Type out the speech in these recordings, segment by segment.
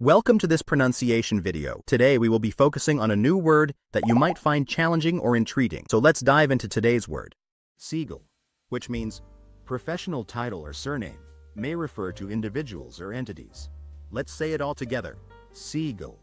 Welcome to this pronunciation video. Today we will be focusing on a new word that you might find challenging or intriguing. So let's dive into today's word. Siegel, which means professional title or surname, may refer to individuals or entities. Let's say it all together. Siegel.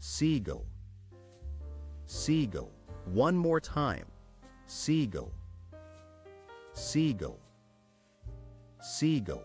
Siegel. Siegel. One more time. Siegel. Siegel. Siegel.